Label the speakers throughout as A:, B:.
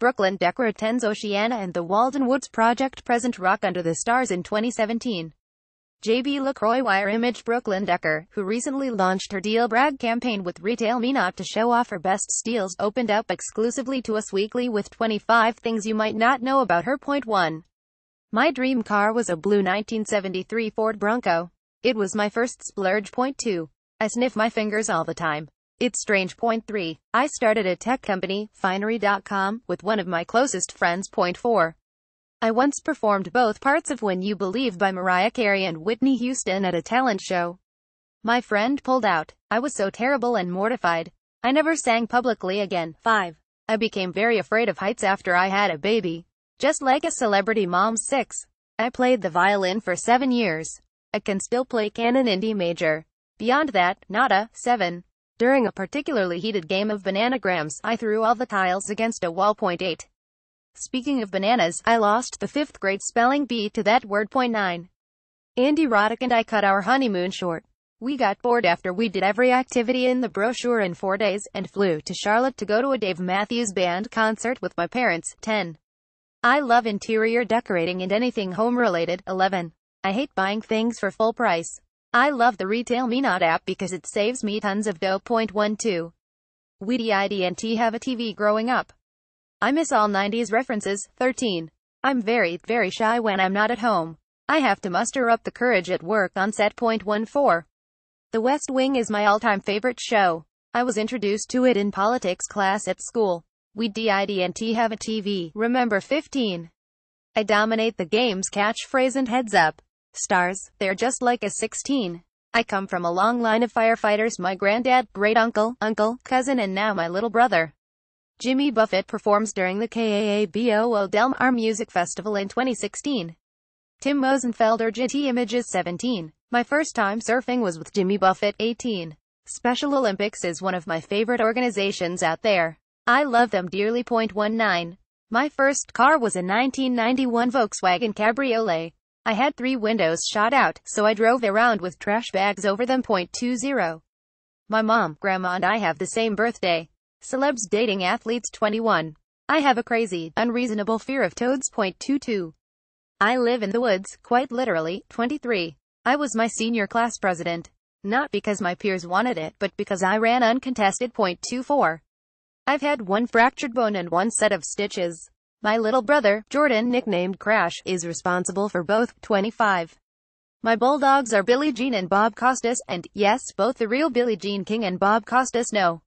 A: Brooklyn Decker attends Oceana and the Walden Woods Project present Rock Under the Stars in 2017. JB LaCroix wire image Brooklyn Decker, who recently launched her Deal Brag campaign with Retail Me Not to show off her best steals, opened up exclusively to Us Weekly with 25 things you might not know about her. Point 1. My dream car was a blue 1973 Ford Bronco. It was my first splurge. Point 2. I sniff my fingers all the time. It's strange. Point 3. I started a tech company, Finery.com, with one of my closest friends. Point 4. I once performed both parts of When You Believe by Mariah Carey and Whitney Houston at a talent show. My friend pulled out. I was so terrible and mortified. I never sang publicly again. 5. I became very afraid of heights after I had a baby. Just like a celebrity mom. 6. I played the violin for 7 years. I can still play canon in D major. Beyond that, nada. 7. During a particularly heated game of bananagrams, I threw all the tiles against a wall. Point 8. Speaking of bananas, I lost the fifth grade spelling bee to that word. Point 9. Andy Roddick and I cut our honeymoon short. We got bored after we did every activity in the brochure in four days, and flew to Charlotte to go to a Dave Matthews Band concert with my parents. 10. I love interior decorating and anything home-related. 11. I hate buying things for full price. I love the Retail Me Not app because it saves me tons of dough. Point 12. We didn't have a TV growing up. I miss all 90s references. 13. I'm very, very shy when I'm not at home. I have to muster up the courage at work on set. Point 14. The West Wing is my all-time favorite show. I was introduced to it in politics class at school. We didn't have a TV. Remember 15. I dominate the game's catchphrase and heads up. Stars, they're just like a 16. I come from a long line of firefighters my granddad, great uncle, uncle, cousin and now my little brother. Jimmy Buffett performs during the KAABOO Del Mar Music Festival in 2016. Tim Mosenfelder Getty Images 17. My first time surfing was with Jimmy Buffett 18. Special Olympics is one of my favorite organizations out there. I love them dearly. Point 19. My first car was a 1991 Volkswagen Cabriolet. I had three windows shot out, so I drove around with trash bags over them. Point 20. My mom, grandma and I have the same birthday. Celebs dating athletes 21. I have a crazy, unreasonable fear of toads. Point 22. I live in the woods, quite literally. 23. I was my senior class president. Not because my peers wanted it, but because I ran uncontested. Point 24. I've had one fractured bone and one set of stitches. My little brother, Jordan, nicknamed Crash, is responsible for both. 25. My bulldogs are Billie Jean and Bob Costas, and, yes, both the real Billie Jean King and Bob Costas know.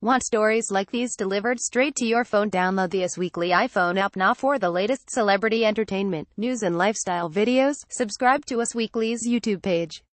A: Want stories like these delivered straight to your phone? Download the Us Weekly iPhone app now for the latest celebrity entertainment, news and lifestyle videos. Subscribe to Us Weekly's YouTube page.